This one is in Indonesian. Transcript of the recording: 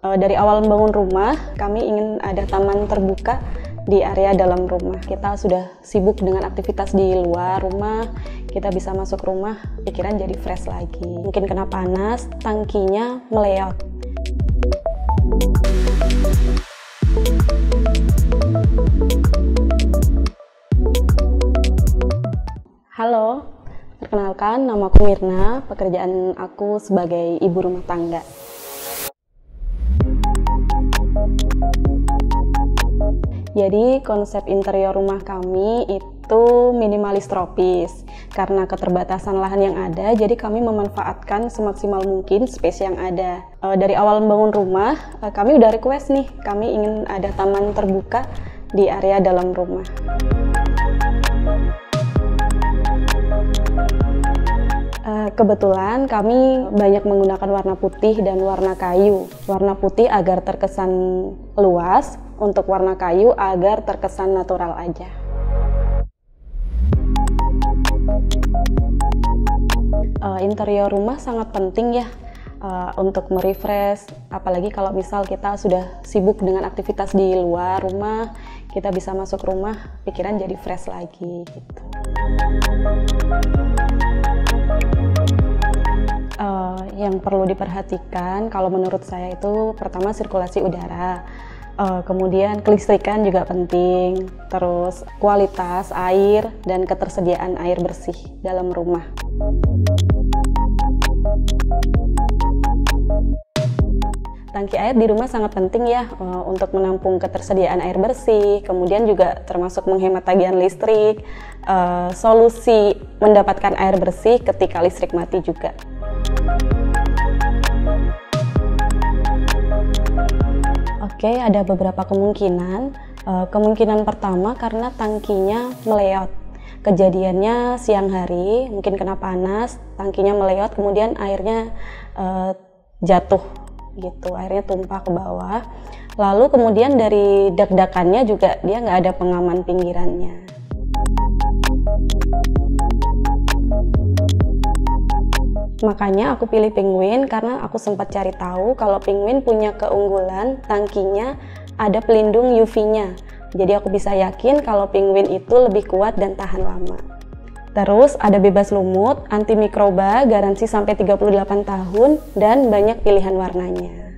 Eh, dari awal membangun rumah, kami ingin ada taman terbuka di area dalam rumah. Kita sudah sibuk dengan aktivitas di luar rumah, kita bisa masuk rumah, pikiran jadi fresh lagi. Mungkin kena panas, tangkinya meleot. Halo, perkenalkan nama aku Mirna, pekerjaan aku sebagai ibu rumah tangga. Jadi konsep interior rumah kami itu minimalis tropis. Karena keterbatasan lahan yang ada, jadi kami memanfaatkan semaksimal mungkin space yang ada. E, dari awal membangun rumah, e, kami udah request nih, kami ingin ada taman terbuka di area dalam rumah. Kebetulan kami banyak menggunakan warna putih dan warna kayu. Warna putih agar terkesan luas, untuk warna kayu agar terkesan natural aja. Uh, interior rumah sangat penting ya uh, untuk merefresh, apalagi kalau misal kita sudah sibuk dengan aktivitas di luar rumah, kita bisa masuk rumah, pikiran jadi fresh lagi gitu. Yang perlu diperhatikan kalau menurut saya itu pertama sirkulasi udara, uh, kemudian kelistrikan juga penting, terus kualitas air dan ketersediaan air bersih dalam rumah. Tangki air di rumah sangat penting ya uh, untuk menampung ketersediaan air bersih, kemudian juga termasuk menghemat tagihan listrik, uh, solusi mendapatkan air bersih ketika listrik mati juga. Oke, ada beberapa kemungkinan. Uh, kemungkinan pertama karena tangkinya meleot. Kejadiannya siang hari, mungkin kena panas, tangkinya meleot, kemudian airnya uh, jatuh gitu, airnya tumpah ke bawah. Lalu kemudian dari dak-dakannya juga dia nggak ada pengaman pinggirannya. Makanya aku pilih penguin karena aku sempat cari tahu kalau penguin punya keunggulan tangkinya ada pelindung UV-nya. Jadi aku bisa yakin kalau penguin itu lebih kuat dan tahan lama. Terus ada bebas lumut, anti mikroba, garansi sampai 38 tahun, dan banyak pilihan warnanya.